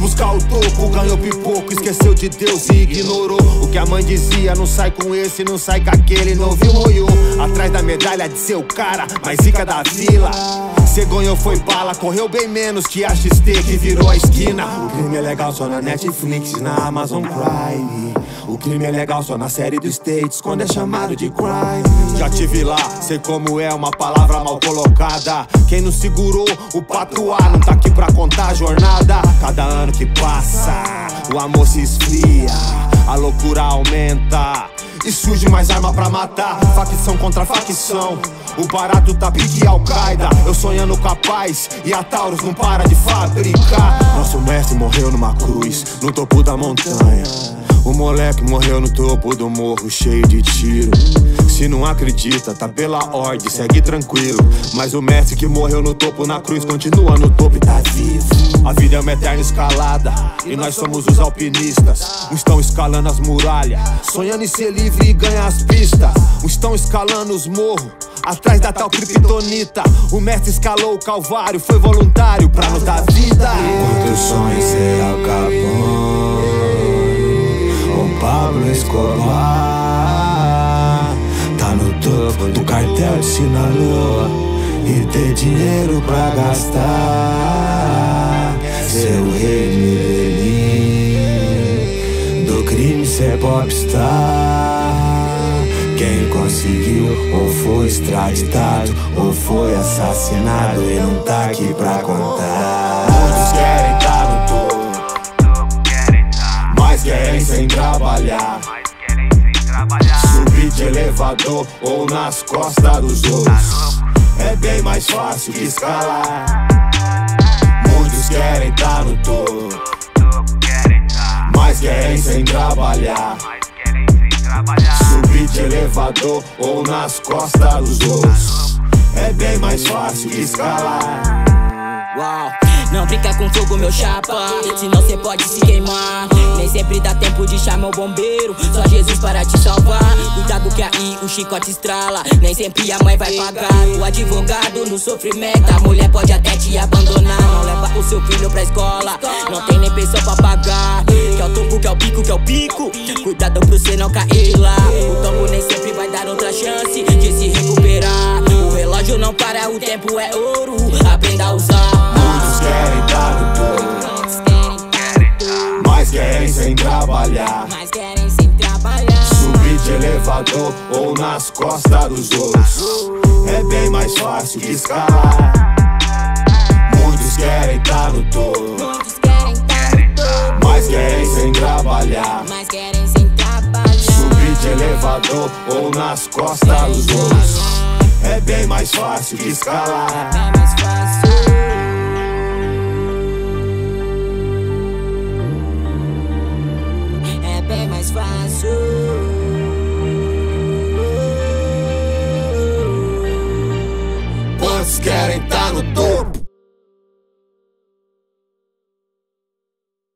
buscar o topo, ganhou pipoco, esqueceu de Deus e ignorou o que a mãe dizia. Não sai com esse, não sai com aquele, não viu moiô. Atrás da medalha de ser o cara mais rica da vila. Cê ganhou foi bala, correu bem menos que a XT que virou a esquina. O crime é legal só na Netflix, na Amazon Prime. O crime é legal só na série dos States, quando é chamado de crime. Já tive lá, sei como é uma palavra mal colocada. Quem não segurou o patuá não tá aqui pra contar a jornada. Cada ano que passa, o amor se esfria, a loucura aumenta. E surge mais arma pra matar, facção contra facção. O barato tá pique Al-Qaeda. Eu sonhando com a paz e a Taurus não para de fabricar. Nosso mestre morreu numa cruz, no topo da montanha. O moleque morreu no topo do morro, cheio de tiro. Se não acredita, tá pela ordem, segue tranquilo. Mas o mestre que morreu no topo na cruz continua no topo e tá vivo. A vida é uma eterna escalada e nós somos os alpinistas. Uns estão escalando as muralhas, sonhando em ser livre e ganhar as pistas. Uns estão escalando os morros. Atrás da tal criptonita, o mestre escalou o calvário, foi voluntário pra nos dar vida. Quantos sonhos ser Al Capone ou Pablo Escobar? Tá no topo do cartel de Sinaloa e ter dinheiro pra gastar. Ser o rei Medellín, do crime ser popstar. Quem conseguiu ou foi extraditado ou foi assassinado e não tá aqui pra contar. Muitos querem elevador ou nas costas dos outros é bem mais fácil que escalar. Muitos querem tá no topo, mas querem sem trabalhar. Subir de elevador ou nas costas dos outros é bem mais fácil que escalar. Uau. Não brinca com fogo, meu chapa, senão cê pode se queimar. Nem sempre dá tempo de chamar o bombeiro, só Jesus para te salvar. Chicote estrala, nem sempre a mãe vai pagar. O advogado no sofrimento, a mulher pode até te abandonar. Não leva o seu filho pra escola, não tem nem pensão pra pagar. Que é o topo, que é o pico, que é o pico. Cuidado pro cê não cair lá. O tombo nem sempre vai dar outra chance de se recuperar. O relógio não para, o tempo é ouro, aprenda a usar. Muitos querem topo, querem sem trabalhar. Mas querem sem trabalhar. Elevador ou nas costas dos outros é bem mais fácil que escalar. Muitos querem tá no topo, trabalhar. mas querem sem trabalhar. Subir de elevador ou nas costas dos outros é bem mais fácil que escalar. querem estar tá no topo.